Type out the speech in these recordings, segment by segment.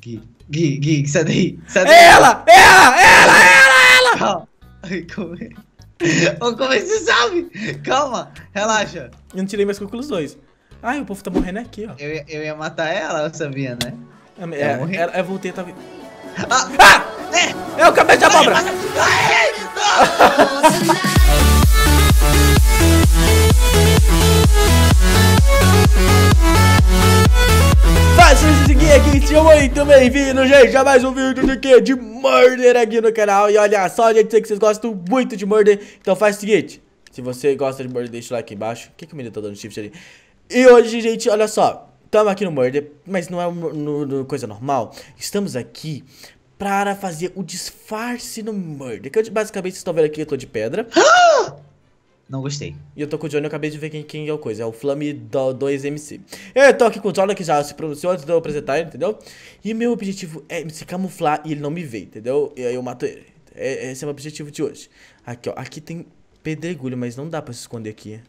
Gui, Gui, Gui, sai daí. Sai É daí. ela! Ela! Ela! Ela! Ela! Calma. Ai, como é? Ô, como é que você sabe? Calma, relaxa. Eu não tirei minhas conclusões. Ai, o povo tá morrendo aqui, ó. Eu, ia- eu ia matar ela, eu sabia, né? É, É, é, ela- eu voltei, tava... Ah, Ah! É o cabeça de abóbora! Faça esse seguir aqui, sejam muito bem-vindos, gente, a mais um vídeo de quê? De Murder aqui no canal. E olha só, gente, sei que vocês gostam muito de Murder, então faz o seguinte. Se você gosta de Murder, deixa o like embaixo. O que, que o menino tá dando shift ali? E hoje, gente, olha só. Estamos aqui no Murder, mas não é no- no coisa normal. Estamos aqui para fazer o disfarce no Murder. Que eu, basicamente, vocês estão vendo aqui, eu tô de pedra. Não gostei. E eu tô com o Johnny, eu acabei de ver quem, quem é o coisa. É o Flame do 2MC. Eu tô aqui com o Johnny, que já se pronunciou antes de eu apresentar ele, entendeu? E meu objetivo é se camuflar e ele não me ver, entendeu? E aí eu mato ele. É- esse é o meu objetivo de hoje. Aqui, ó. Aqui tem pedregulho, mas não dá pra se esconder aqui.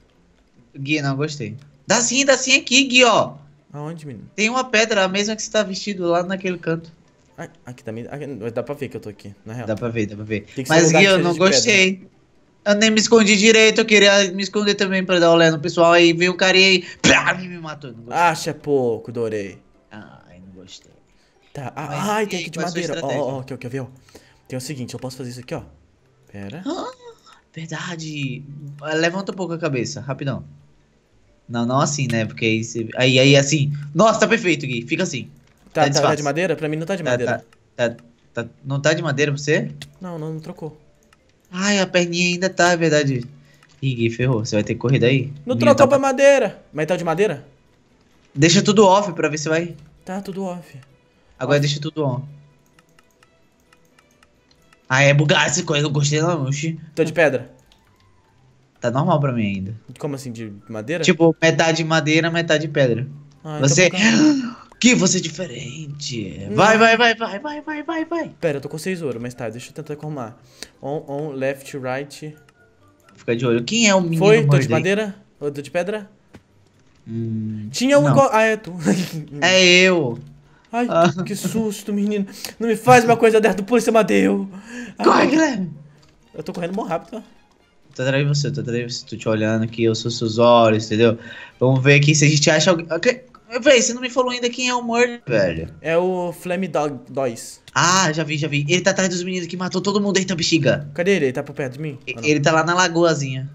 Gui, não gostei. Dá sim, dá sim aqui, Gui, ó. Aonde, menino? Tem uma pedra, a mesma que você tá vestido lá naquele canto. Aqui também. Aqui, dá pra ver que eu tô aqui, na real. Dá pra ver, dá pra ver. Mas, Gui, eu não de pedra. Eu nem me escondi direito, eu queria me esconder também pra dar olé no pessoal. Aí veio o cara aí, e me matou. Acha pouco, adorei. Ai, não gostei. Tá. Ah, Mas ai, tem aí, aqui de é madeira. Ó, ó, ó, quer ver, ó? Tem o seguinte, eu posso fazer isso aqui, ó. Pera. Verdade. Ah, Levanta um pouco a cabeça, rapidão. Não, não assim, né? Porque aí você... Aí, aí, assim. Nossa, tá perfeito, Gui. Fica assim. Tá, tá, tá disfarce. de madeira? Pra mim não tá de Tá, madeira. tá, tá, tá- Não tá de madeira pra você? Não, não, não trocou. Ai, a perninha ainda tá, é verdade. Ih, Gui, ferrou. Você vai ter que correr daí. Não trocou tá- pra madeira. Mas tá de madeira? Deixa tudo off pra ver se vai. Tá tudo off. Agora deixa tudo on. Ah, é bugar essa coisa. Eu gostei não, oxi. Tô de pedra. Tá normal pra mim ainda. Como assim, de madeira? Tipo, metade madeira, metade pedra. Ah, então Você. causa- Que você é diferente. Vai, vai, vai, vai, vai, vai, vai, vai. Pera, eu tô com 6 ouro, mas tá, deixa eu tentar arrumar. On, on, left, right. Fica de olho. Quem é o menino Foi? Tô de madeira? Ou tô de pedra? Hum, Tinha um igual. Ah, é tu. é eu. Ai, Ah. que susto, menino. Não me faz uma coisa dessa do polícia Madeu. Ai, Corre, Guilherme. Eu tô correndo mó rápido, ó. Tô atrás de você, tô atrás de você. Tô te olhando aqui, eu sou seus olhos, entendeu? Vamos ver aqui se a gente acha alguém. Véi, você não me falou ainda quem é o Murder, velho. É o Flame Dog 2. Ah, já vi, já vi. Ele tá atrás dos meninos que matou todo mundo aí da bexiga. Cadê ele? Ele tá por perto de mim? Ele tá lá na lagoazinha.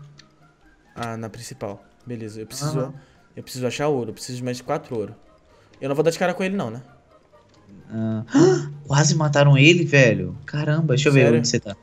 Ah, na principal. Beleza, eu preciso. Eu preciso achar ouro, eu preciso de mais de 4 ouro. Eu não vou dar de cara com ele, não, né? Ah, quase mataram ele, velho. Caramba, deixa eu ver Sério? onde você tá.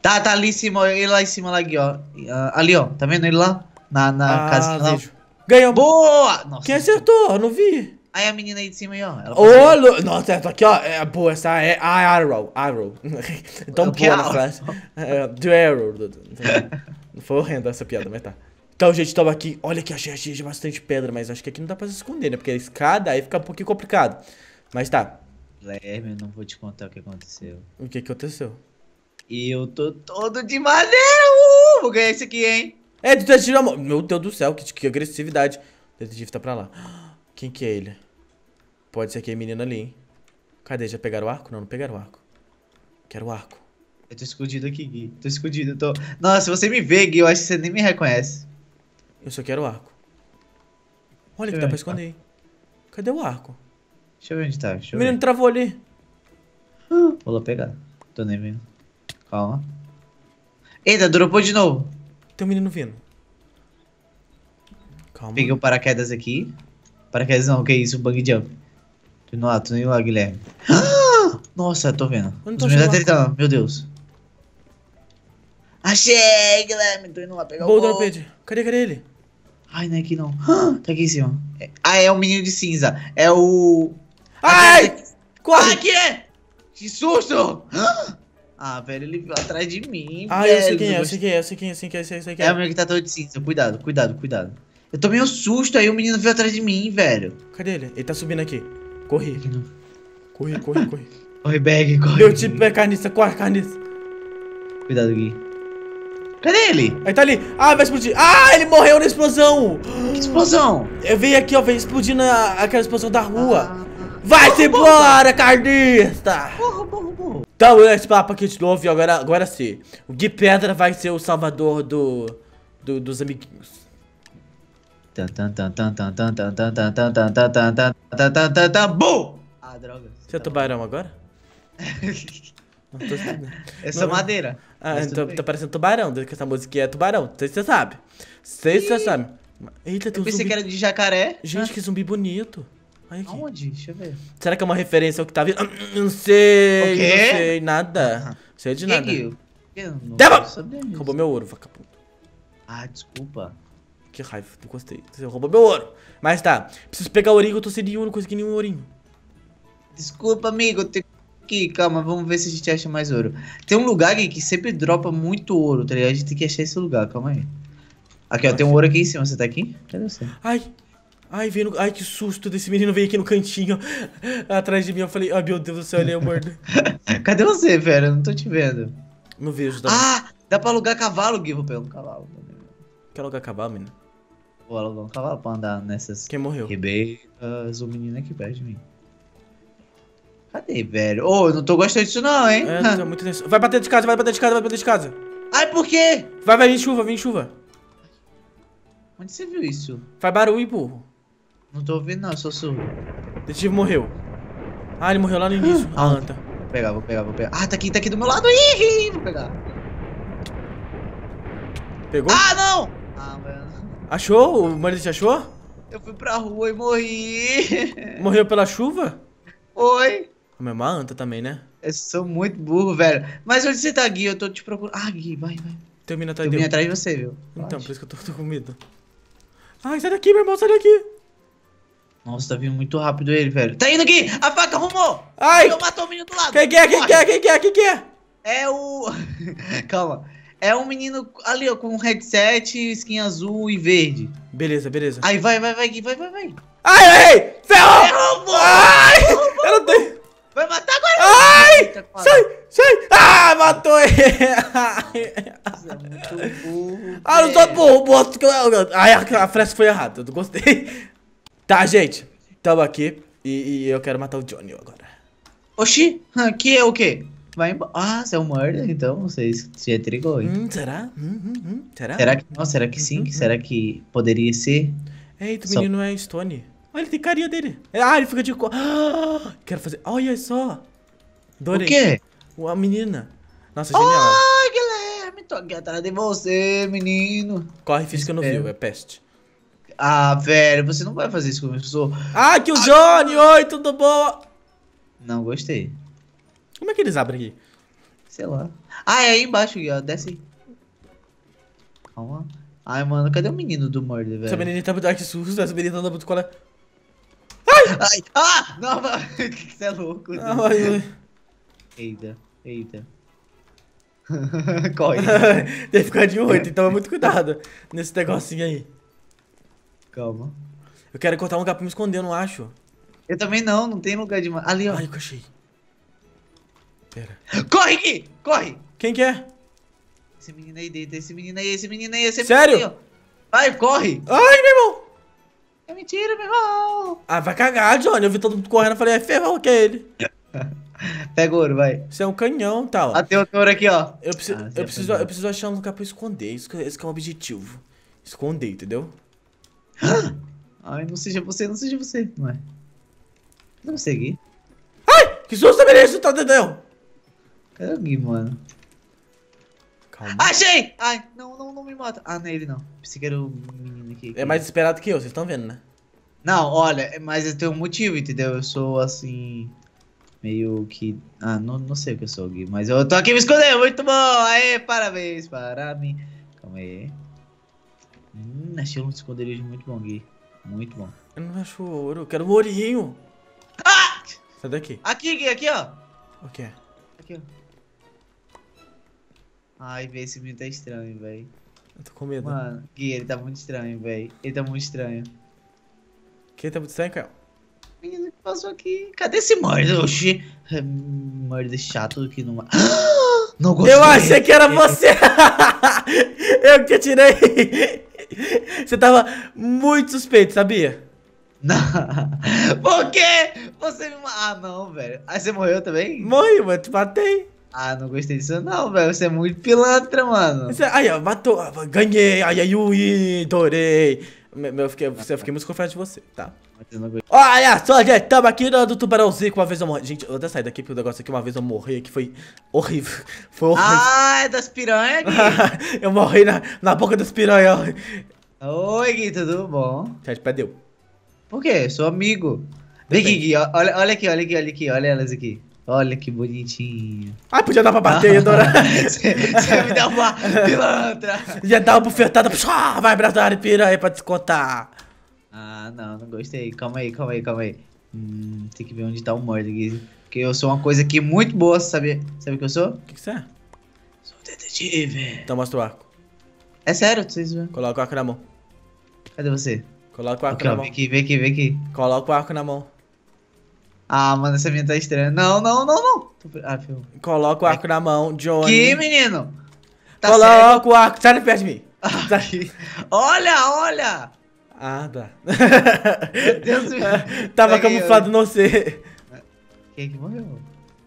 Tá, tá ali em cima, ele lá em cima, lá, aqui, ó. Ah, Ali, ó. Tá vendo ele lá? Na, na ah, casinha lá. vejo. Ganhou. Boa! Nossa. Quem acertou? Eu não vi. Aí a menina aí de cima aí, ó. Ela Ô, Lu... Nossa, essa aqui, ó. É boa, essa é a Arrow. Arrow. Tão boa é na frase. É, do Arrow. foi horrenda essa piada, mas tá. Então, gente, tava aqui. Olha que achei, achei bastante pedra, mas acho que aqui não dá pra se esconder, né? Porque a escada aí fica um pouquinho complicado. Mas tá. Guilherme, eu não vou te contar o que aconteceu. O que que aconteceu? Eu tô todo de madeira, uh! Vou ganhar esse aqui, hein? É, detetive amor. Meu Deus do céu, que, que agressividade. O detetive tá pra lá. Quem que é ele? Pode ser aquele menino ali, hein? Cadê? Já pegaram o arco? Não, não pegaram o arco. Quero o arco. Eu tô escondido aqui, Gui. Tô escondido, eu tô... Nossa, se você me vê, Gui, eu acho que você nem me reconhece. Eu só quero o arco. Olha que Deixa dá eu pra ver. esconder. Cadê o arco? Deixa eu ver onde tá, deixa O eu ver. menino travou ali. Vou lá pegar. Tô nem vendo. Calma. Eita, dropou de novo. Tem um menino vindo. Calma. Peguei o paraquedas aqui. Paraquedas não, que isso? Bug jump. Tô indo lá, tô indo lá, Guilherme. Nossa, tô vendo. Não tô atritando, meu Deus. Achei, Guilherme. Tô indo lá pegar o Boulder gol. Page. Cadê, cadê ele? Ai, não é aqui não. Tá aqui em cima. É- Ah, é o menino de cinza. É o... Ai! Ah, Corre! aqui é! Que susto! Ah, velho, ele veio atrás de mim, Ah, velho. eu sei quem é, eu sei quem é, eu sei quem é, eu sei quem é, eu sei quem É é. o menino que tá todo de cinza. Cuidado, cuidado, cuidado. Eu tomei um susto aí, o menino veio atrás de mim, velho. Cadê ele? Ele tá subindo aqui. Corre, Aqui não. corre, corre, corre. Bag, corre. Meu tipo é carniça, corre, carniça. Cuidado, Gui. Cadê ele? Aí tá ali. Ah, vai explodir. Ah, ele morreu na explosão. Que explosão! Eu venho aqui, ó, vem explodindo a- aquela explosão da rua. Ah, Vai-se embora, cardista! Burro, burro, burro. Então, esse papo aqui de novo e agora, agora sim. O Gui Pedra vai ser o salvador do, do dos amiguinhos. tan, Ah, droga. Você é tubarão agora? tan tan tan tan tan tan madeira. Ah, então tá parecendo tubarão, desde que essa tan é tubarão. Não tan tan você sabe. Sei se você sabe. Eita, tem um Eu pensei zumbi... que era de jacaré. Gente, ah. que zumbi bonito. Aqui. Aonde? Deixa eu ver. Será que é uma referência ao que tá vindo? Não sei, O quê? não sei, nada. Sei de nada. Que eu não Deva-. Roubou meu ouro, vagabundo. Ah, desculpa. Que raiva, não gostei. Você roubou meu ouro. Mas tá, preciso pegar o ourinho eu tô sem nenhum, não consegui nenhum ourinho. Desculpa, amigo. Eu tenho que... Calma, vamos ver se a gente acha mais ouro. Tem um lugar aqui que sempre dropa muito ouro, tá ligado? A gente tem que achar esse lugar, calma aí. Aqui, ó, tem um ouro aqui em cima. Você tá aqui? Cadê você? Ai, ai, veio no... Ai, que susto desse menino veio aqui no cantinho, atrás de mim. Eu falei, ai meu Deus do céu, ele é morto. Cadê você, velho? Eu não tô te vendo. Não vejo, tá? Ah, dá pra alugar cavalo, Gui. Vou pegar um cavalo. Quer logo acabar, menino? Vou alugar um cavalo pra andar nessas Quem morreu? ribeiras. O menino aqui perto de mim. Cadê, velho? Ô, eu não tô gostando disso não, hein? É, tá muito tenso. Vai bater de casa, vai bater de casa, vai bater de casa. Ai, por quê? Vai, vai vir chuva, vem chuva. Onde você viu isso? Faz barulho, burro. Não tô ouvindo não, eu sou surdo. Detetive morreu. Ah, ele morreu lá no início. A anta. Vou pegar, vou pegar, vou pegar. Ah, tá aqui, tá aqui do meu lado. Ih, vou pegar. Pegou? Ah, não! Ah, mano. Achou? O marido te achou? Eu fui pra rua e morri. Morreu pela chuva? Oi. A mesma anta também, né? Eu sou muito burro, velho. Mas onde você tá, Gui? Eu tô te procurando. Ah, Gui, vai, vai. Termina atrás dele. atrás de você, viu? Então, Vai. por isso que eu tô, tô com medo. Ai, sai daqui, meu irmão, sai daqui. Nossa, tá vindo muito rápido ele, velho. Tá indo aqui! A faca arrumou! Ai! Eu matou o menino do lado! Quem que é? Quem que é? Quem que é? Quem que é? É o. Calma. É um menino ali, ó, com um headset, skin azul e verde. Beleza, beleza. Aí vai, vai, vai, vai, vai, vai. Ai, ai! Ferrou! Derrubou! Ai! Eu não tenho... Vai matar agora! Ai! Eita. Sai, sai! Ah, matou ele! Você é muito burro. Ah, sou velho. burro, boto eu... Ai, a a frase foi errada, eu não gostei. Tá, gente. Tamo aqui e, e eu quero matar o Johnny agora. Oxi, aqui é o quê? Vai embora. Ah, você é um murder, então. Sei se intrigou, hein? Hum, será? Hum, hum, hum, será? Será que não? Será que sim? Uhum. Será que poderia ser? Eita, o Só- menino é Stone. Olha, ele tem carinha dele. Ah, ele fica de... co- Ah, quero fazer... Olha só. Adorei. O quê? A menina. Nossa, genial. Ai, Guilherme, tô aqui atrás de você, menino. Corre, finge que eu não viu, é peste. Ah, velho, você não vai fazer isso comigo. Eu sou... Ah, que o Johnny! Oi, tudo bom? Não gostei. Como é que eles abrem aqui? Sei lá. Ah, é aí embaixo, Gui, ó. Desce aí. Calma. Ai, mano, cadê o menino do murder, velho? Essa menina tá muito... Ai, que susto. Essa menina tá muito... Qual é? Ai, ah! Não, não. Você é louco. né? Ai, ai. Eita, eita. Corre. Tem que ficar de olho, tem que tomar muito cuidado nesse negocinho aí. Calma. Eu quero encontrar um lugar pra me esconder, eu não acho. Eu também não, não tem lugar de... Ali, ó. Ai, que eu achei. Pera. Corre, Gui! Corre! Quem que é? Esse menino aí deita, esse menino aí, esse menino aí, esse Sério? menino aí, ó. Vai, corre! Ai, meu irmão! É mentira, meu irmão! Ah, vai cagar, Johnny. Eu vi todo mundo correndo, eu falei, é ferrão que é ele. Pega o ouro, vai. Isso é um canhão, tá, ó. Ah, tem outro ouro aqui, ó. Eu, preciso, Ah, você eu, é preciso, eu preciso achar um lugar pra eu esconder. Isso que, esse que é o objetivo. Esconder, entendeu? Ai, não seja você, não seja você. Não é. Não segui. Que susto, Benício, tá entendendo? Cadê o Gui, mano? Calma. Achei! Ai, não, não, não me mata. Ah, não é ele não. Pensei que era o menino aqui. É mais desesperado que eu, vocês estão vendo, né? Não, olha, é- mas eu tenho um motivo, entendeu? Eu sou assim. Meio que. Ah, não, não sei o que eu sou, Gui. Mas eu tô aqui me escondendo, muito bom! Aê, parabéns para mim. Calma aí. Hum, achei um esconderijo muito bom, Gui. Muito bom. Eu não acho ouro, eu quero um ourinho. Ah! Sai daqui. Aqui, Gui, aqui, ó. O que é? Aqui, ó. Ai, velho, esse menino tá estranho, velho. Eu tô com medo. Mano, Gui, ele tá muito estranho, velho. Ele tá muito estranho. Quem tá muito estranho, Caio? Menino que passou aqui. Cadê esse murder? Oxi. É, Murder chato que não. Não gostei. Eu achei que era você! eu que tirei! Você tava muito suspeito, sabia? Não. Por quê? Você me. Ah, não, velho. Aí você morreu também? Morri, mano, te matei. Ah, não gostei disso, não, velho. Você é muito pilantra, mano. Você- Aí, ó, matou. Ganhei. Ai, ai, ui, adorei. Meu, eu fiquei, eu fiquei muito confiante de você, tá? Olha só, gente, tamo aqui no do tubarãozinho que uma vez eu morri. Gente, eu vou até sair daqui porque o negócio aqui uma vez eu morri que foi horrível. Foi horrível. Ah, é das piranhas, Gui. eu morri na, na boca dos piranhas. Oi, Gui, tudo bom? Gente, perdeu. Por quê? Sou amigo. Vem aqui, Gui. Olha, olha aqui, olha aqui, olha aqui. Olha elas aqui. Olha que bonitinho. Ai, podia dar pra bater, Dora. Você você me dá uma pilantra. Já dá uma bufetada. Vai, Brasil, piranha pra descontar. Ah, não, não gostei. Calma aí, calma aí, calma aí. Hum, tem que ver onde tá o Mord aqui. Porque eu sou uma coisa aqui muito boa, sabe? Sabe o que eu sou? O que, que você é? Sou detetive. Então mostra o arco. É sério, vocês viram? Coloca o arco na mão. Cadê você? Coloca o arco Aqui, na ó, mão. vem aqui, vem aqui, vem aqui. Coloca o arco na mão. Ah, mano, essa minha tá estranha. Não, não, não, não. Ah, filho. Coloca o arco na mão, Johnny. Que menino? Tá cego? Coloca o arco. Sai de perto de mim. Olha, olha! Ah, tá. Meu Deus do céu. Tava Peguei, camuflado no C. Quem é que morreu?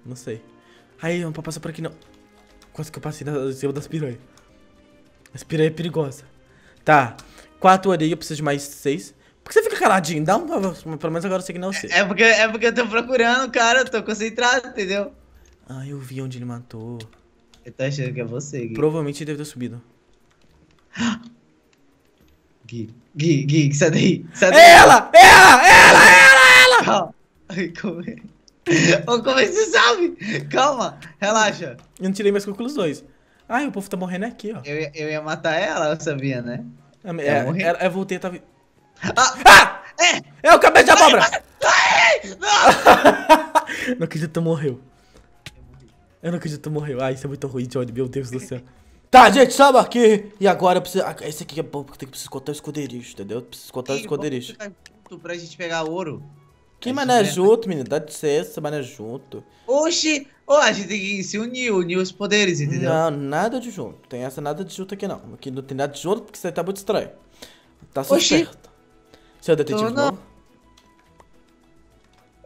Não sei. Aí, não pode passar por aqui não. Quase que eu passei na- em cima das piranhas. As piranhas é perigosa. Tá. Quatro orelhas, eu preciso de mais seis. Por que você fica caladinho? Dá um. Pelo menos agora eu sei que não é você. É porque, é porque eu tô procurando, cara. Eu tô concentrado, entendeu? Ah, eu vi onde ele matou. Eu tô achando que é você, Gui. Provavelmente ele deve ter subido. Gui, Gui, Gui, sai daí. Sai daí. Ela! Ela! Ela! Ela! Ela! Ai, como é? Ô, como é que você sabe? Calma, relaxa. Eu não tirei minhas conclusões. Ai, o povo tá morrendo aqui, ó. Eu, ia- eu ia matar ela, eu sabia, né? É, Eu é, morri. é, eu voltei, tava. Ah! Ah! É! É o cabeça de abóbora! Não! Não acredito que morreu. Eu não acredito que morreu. Ai, isso é muito ruim, Johnny. Meu Deus do céu. Tá, gente, estamos aqui. E agora eu preciso. ah, Esse aqui é bom porque tem que preciso contar o esconderijo, entendeu? Preciso contar o Gui, esconderijo. junto Pra gente pegar ouro. Que A mané junto, menino? Dá licença, mané junto. Oxi! Ô, a gente tem que se unir, unir os poderes, entendeu? Não, nada de junto. Tem essa nada de junto aqui não. Aqui não tem nada de junto porque você tá muito estranho. Tá Oxi. suspeito. Seu detetive Tô não. novo?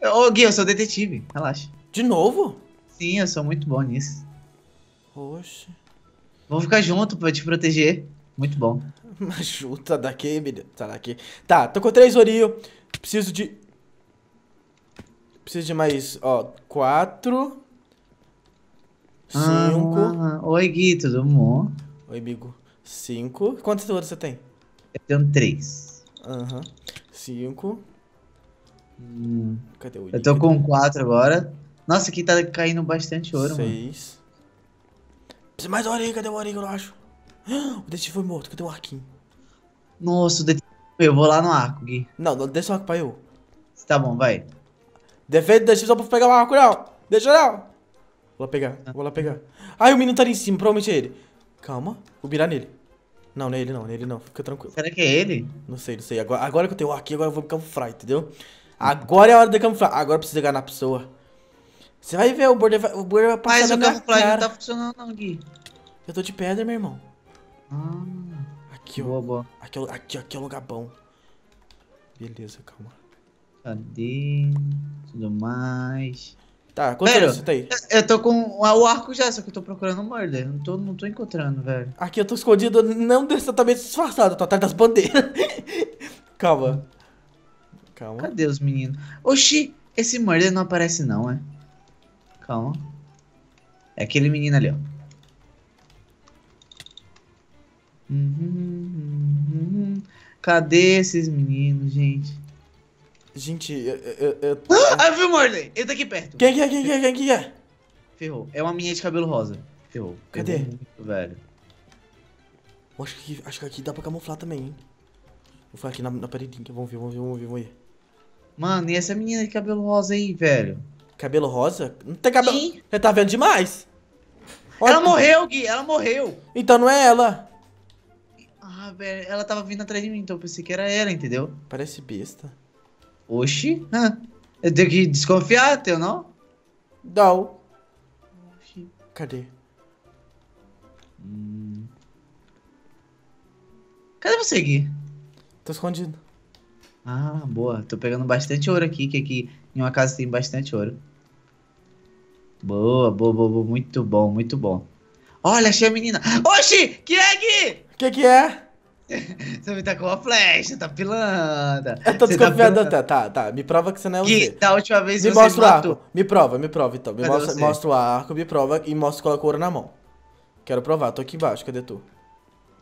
Ô, Gui, eu sou detetive, relaxa. De novo? Sim, eu sou muito bom nisso. Oxe. Vamos ficar junto pra te proteger. Muito bom. Mas junta daqui, menino. Tá daqui. Tá, tô com três ourinhos. Preciso de. Preciso de mais, ó, quatro. Cinco. Ah, oi, Gui, tudo bom? Oi, amigo. Cinco. Quantas ouros você tem? Eu tenho três. Aham. Cinco. Hum, Cadê o eu tô com quatro agora. Nossa, aqui tá caindo bastante ouro, mano. Seis. Precisa mais ourinho, cadê o ourinho? Eu acho. O detetive foi morto, cadê o arquinho? Nossa, o detetive. Eu vou lá no arco, Gui. Não, deixa o arco pra eu. Tá bom, vai. Defende, deixa só pra pegar o arco, não. Deixa não. Vou lá pegar, vou lá pegar. Ai, o menino tá ali em cima, provavelmente é ele. Calma, vou mirar nele. Não, não é ele não, não é ele não, fica tranquilo. Será que é ele? Não sei, não sei. Agora, agora que eu tenho o arco agora eu vou camuflar, entendeu? Agora é a hora de camuflar. Agora eu preciso enganar a pessoa. Você vai ver, o border vai, o border vai passar Mas na o camuflagem não tá funcionando, não, Gui. Eu tô de pedra, meu irmão. Ah, Aqui, ó. boa, boa. Aqui, ó, aqui, aqui é o lugar bom. Beleza, calma. Cadê? Tudo mais. Tá, quanto Velho, você tá aí? Eu- tô com o arco já, só que eu tô procurando o murder. Não tô, não tô encontrando, velho. Aqui eu tô escondido, não exatamente disfarçado, eu tô atrás das bandeiras. calma. Calma. Cadê os meninos? Oxi, esse murder não aparece não, é? Calma. É aquele menino ali, ó. Cadê esses meninos, gente? Gente, eu, eu, eu- Ah, eu vi o murder! Ele tá aqui perto. Quem que é? Quem que é? Quem que é? Ferrou. É uma menina de cabelo rosa. Ferrou. Cadê? Ferrou muito, velho. Eu Acho que, acho que aqui dá pra camuflar também, hein? Vou ficar aqui na, na paredinha. Vamos ver, vamos ver, vamos ver, vamos ver. Mano, e essa menina de cabelo rosa aí, velho? Cabelo rosa? Não tem cabelo. Sim. Você tá vendo demais? Ela Olha- morreu, Gui! Ela morreu! Então não é ela. Ah, velho, ela tava vindo atrás de mim, então eu pensei que era ela, entendeu? Parece besta. Oxi, hã? eu tenho que desconfiar, teu não? Não. Oxi. Cadê? Hum. Cadê você, Gui? Tô escondido. Ah, boa. Tô pegando bastante ouro aqui, que aqui em uma casa tem bastante ouro. Boa, boa, boa, boa. Muito bom, muito bom. Olha, achei a menina. Oxi! Que é, Gui? O que que é? Você me tá com uma flecha, tá pilanta. Eu tô Você tá pilanta. Tá, tá. Me prova que você não é Gui, você. da última vez Me você mostra o matou. arco. Me prova, me prova então. Me mostra, mostra o arco, me prova e mostra e coloca o ouro na mão. Quero provar, tô aqui embaixo, cadê tu?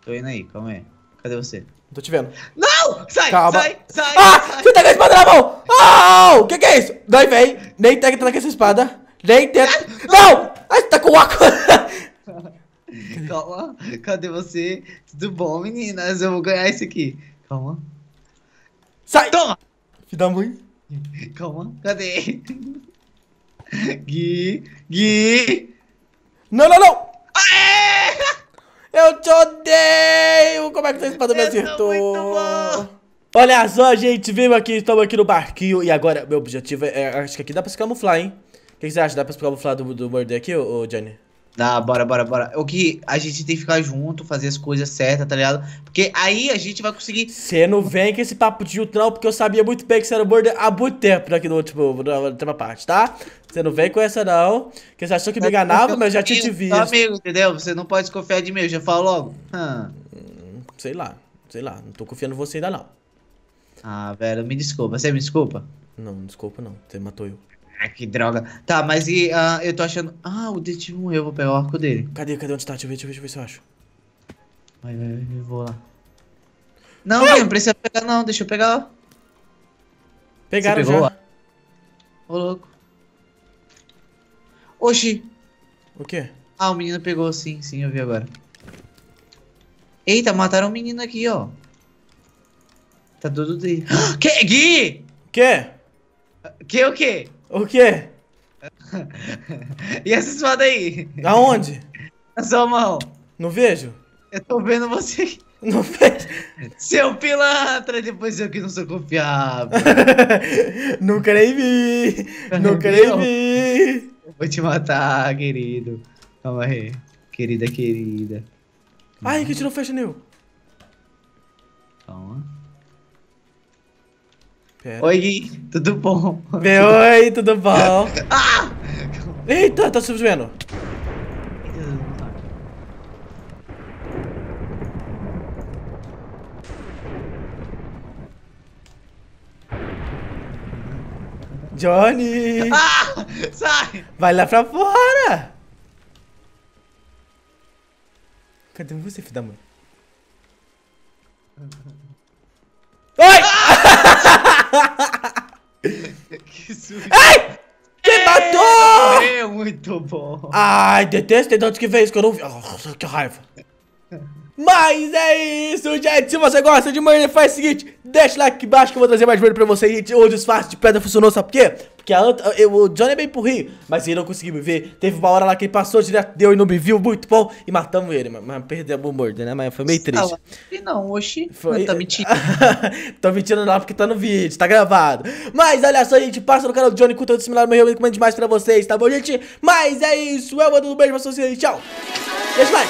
Tô indo aí, calma aí. Cadê você? Não tô te vendo. Não! Sai, Calma. sai, sai, Ah! sai. Você tá com a espada na mão! Ah! O que que é isso? Daí vem, nem tenta com essa espada. Nem tenta. Não! Ai, você tá com o arco! Calma, cadê você? Tudo bom, meninas? Eu vou ganhar isso aqui. Calma. Sai! Toma! Filho da mãe. Calma, cadê? Gui, Gui. Não, não, não! Aê! Eu te odeio! Como é que essa espada me acertou? Olha só, gente, veio aqui, estamos aqui no barquinho e agora meu objetivo é, é- acho que aqui dá pra se camuflar, hein? O que, que você acha? Dá pra se camuflar do, do aqui, ô, ô Johnny? Dá, bora, bora, bora. O que a gente tem que ficar junto, fazer as coisas certas, tá ligado? Porque aí a gente vai conseguir. Você não vem com esse papo de junto não, porque eu sabia muito bem que você era o morder há muito tempo aqui no último, na última parte, tá? Você não vem com essa não, que você achou que me enganava, mas eu já tinha te visto. amigo, entendeu? Você não pode desconfiar de mim, eu já falo logo. Ah, Sei lá, sei lá, não tô confiando em você ainda não. ah velho, me desculpa. Você me desculpa? Não, desculpa não, você matou eu. Ah, que droga. Tá, mas e ah, eu tô achando. Ah, o detetive morreu, eu vou pegar o arco dele. Cadê, cadê onde tá? Deixa eu ver, deixa eu ver, deixa eu ver se eu acho. Vai, vai, vai, eu vou lá. Não, velho, não precisa pegar, não. Deixa eu pegar. Pegaram pegou? já. Ô, louco. Oxi. O quê? Ah, o menino pegou, sim, sim, eu vi agora. Eita, mataram o menino aqui, ó. Tá tudo dele. Que? Gui! O quê? Que o quê? O quê? E essa espada aí? Aonde? Na sua mão. Não vejo? Eu tô vendo você. Não vejo. Seu pilantra, depois eu que não sou confiável. Nunca nem vi. Nunca nem vi. Eu Vou te matar, querido. Calma aí. Querida, querida. Ai, que tirou flecha nele. Calma. Pera. Oi. Tudo bom? Vê, Oi, tudo bom? Ah! Eita, tá subindo. Johnny! Ah! Sai! Vai lá pra fora! Cadê você, filho da mãe? Oi! Que susto. Ai! Você matou! É muito bom. Ai, detestei de onde que isso que eu não vi. Nossa, que raiva. Mas é isso, gente. Se você gosta de Murder, faz o seguinte: deixa o like aqui embaixo que eu vou trazer mais Murder pra você. Gente, o disfarce de pedra funcionou, sabe por quê? Porque a anta- eu- o Johnny é bem porrinho, mas ele não conseguiu me ver. Teve uma hora lá que ele passou direto, deu e não me viu, muito bom. E matamos ele, mas, mas perdemos o Murder, né? Mas foi meio triste. E não, oxi. Foi... Tá mentindo. Tô mentindo não, porque tá no vídeo, tá gravado. Mas olha só, gente, passa no canal do Johnny, conteúdo similar meu, eu recomendo demais pra vocês, tá bom, gente? Mas é isso, eu mando um beijo pra vocês, tchau. Deixa mais.